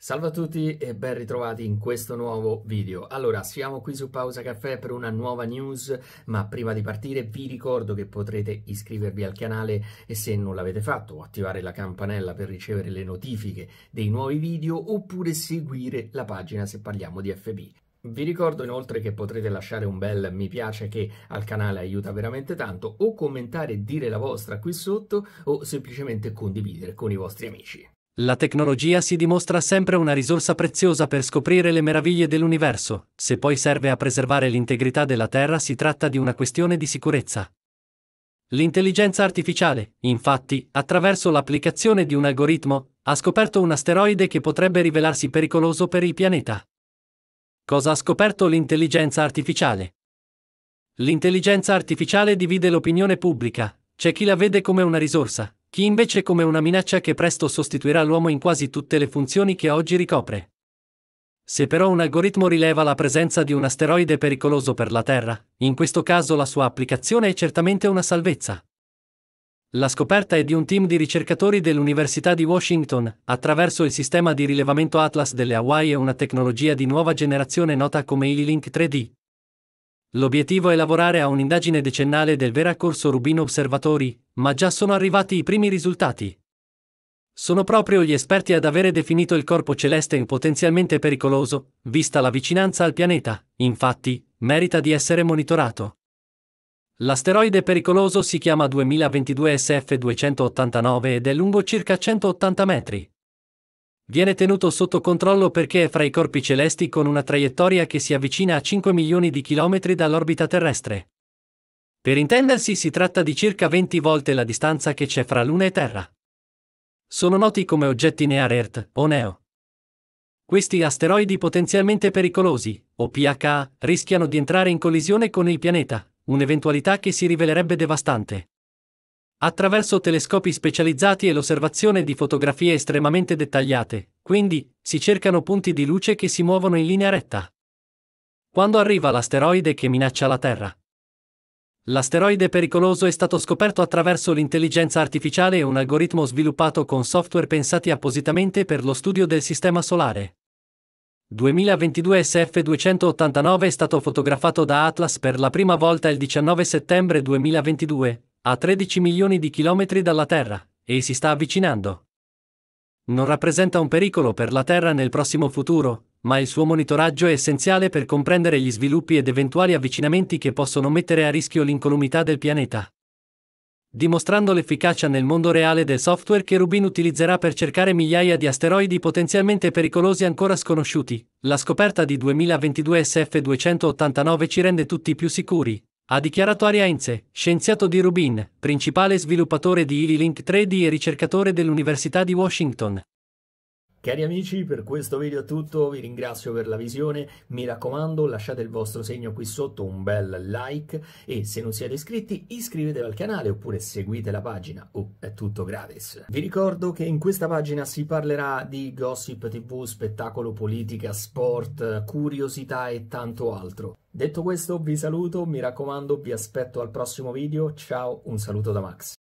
Salve a tutti e ben ritrovati in questo nuovo video. Allora, siamo qui su Pausa Caffè per una nuova news, ma prima di partire vi ricordo che potrete iscrivervi al canale e se non l'avete fatto attivare la campanella per ricevere le notifiche dei nuovi video oppure seguire la pagina se parliamo di FB. Vi ricordo inoltre che potrete lasciare un bel mi piace che al canale aiuta veramente tanto o commentare e dire la vostra qui sotto o semplicemente condividere con i vostri amici. La tecnologia si dimostra sempre una risorsa preziosa per scoprire le meraviglie dell'universo, se poi serve a preservare l'integrità della Terra si tratta di una questione di sicurezza. L'intelligenza artificiale, infatti, attraverso l'applicazione di un algoritmo, ha scoperto un asteroide che potrebbe rivelarsi pericoloso per il pianeta. Cosa ha scoperto l'intelligenza artificiale? L'intelligenza artificiale divide l'opinione pubblica, c'è chi la vede come una risorsa, chi invece come una minaccia che presto sostituirà l'uomo in quasi tutte le funzioni che oggi ricopre. Se però un algoritmo rileva la presenza di un asteroide pericoloso per la Terra, in questo caso la sua applicazione è certamente una salvezza. La scoperta è di un team di ricercatori dell'Università di Washington, attraverso il sistema di rilevamento Atlas delle Hawaii e una tecnologia di nuova generazione nota come Ililink 3D. L'obiettivo è lavorare a un'indagine decennale del Vera Corso Rubino Observatori, ma già sono arrivati i primi risultati. Sono proprio gli esperti ad avere definito il corpo celeste potenzialmente pericoloso, vista la vicinanza al pianeta, infatti, merita di essere monitorato. L'asteroide pericoloso si chiama 2022 SF289 ed è lungo circa 180 metri. Viene tenuto sotto controllo perché è fra i corpi celesti con una traiettoria che si avvicina a 5 milioni di chilometri dall'orbita terrestre. Per intendersi si tratta di circa 20 volte la distanza che c'è fra Luna e Terra. Sono noti come oggetti Near Earth o NEO. Questi asteroidi potenzialmente pericolosi, o PHA, rischiano di entrare in collisione con il pianeta, un'eventualità che si rivelerebbe devastante. Attraverso telescopi specializzati e l'osservazione di fotografie estremamente dettagliate, quindi, si cercano punti di luce che si muovono in linea retta. Quando arriva l'asteroide che minaccia la Terra? L'asteroide pericoloso è stato scoperto attraverso l'intelligenza artificiale e un algoritmo sviluppato con software pensati appositamente per lo studio del Sistema Solare. 2022 SF289 è stato fotografato da Atlas per la prima volta il 19 settembre 2022, a 13 milioni di chilometri dalla Terra, e si sta avvicinando. Non rappresenta un pericolo per la Terra nel prossimo futuro, ma il suo monitoraggio è essenziale per comprendere gli sviluppi ed eventuali avvicinamenti che possono mettere a rischio l'incolumità del pianeta. Dimostrando l'efficacia nel mondo reale del software che Rubin utilizzerà per cercare migliaia di asteroidi potenzialmente pericolosi ancora sconosciuti, la scoperta di 2022 SF289 ci rende tutti più sicuri, ha dichiarato Ari scienziato di Rubin, principale sviluppatore di Ililink 3D e ricercatore dell'Università di Washington. Cari amici, per questo video è tutto, vi ringrazio per la visione, mi raccomando lasciate il vostro segno qui sotto, un bel like e se non siete iscritti iscrivetevi al canale oppure seguite la pagina, oh, è tutto gratis. Vi ricordo che in questa pagina si parlerà di gossip tv, spettacolo, politica, sport, curiosità e tanto altro. Detto questo vi saluto, mi raccomando vi aspetto al prossimo video, ciao, un saluto da Max.